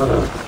Oh.